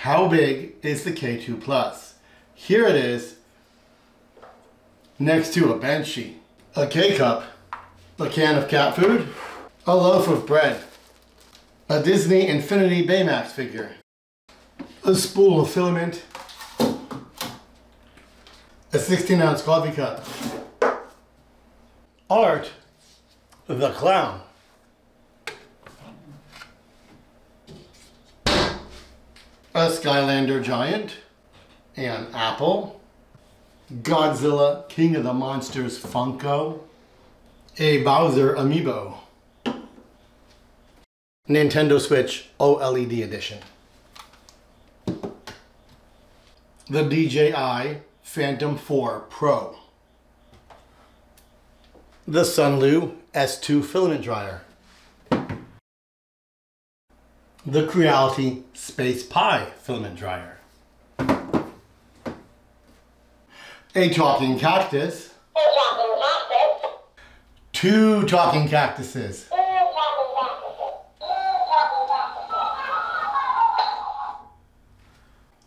How big is the K2 Plus? Here it is, next to a Banshee, a K-Cup, a can of cat food, a loaf of bread, a Disney Infinity Baymax figure, a spool of filament, a 16 ounce coffee cup, art, the clown, a Skylander giant, an apple, Godzilla King of the Monsters Funko, a Bowser amiibo, Nintendo Switch OLED edition, the DJI Phantom 4 Pro, the Sunlu S2 filament dryer, the Creality Space Pi filament dryer, a talking cactus, two talking cactuses,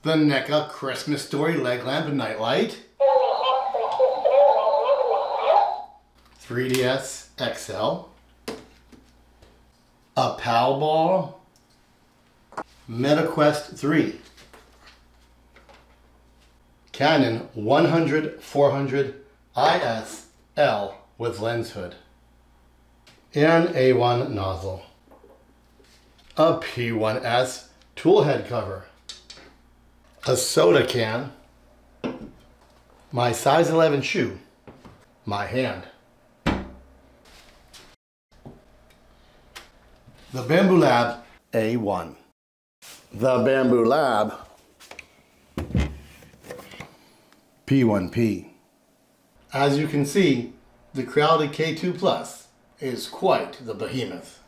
the NECA Christmas Story leg lamp and nightlight, 3DS XL, a PAL ball, MetaQuest 3, Canon 100-400 IS-L with lens hood, and A1 nozzle, a P1S tool head cover, a soda can, my size 11 shoe, my hand. The Bambu Lab A1. The Bambu Lab P1P. As you can see, the Creality K2 Plus is quite the behemoth.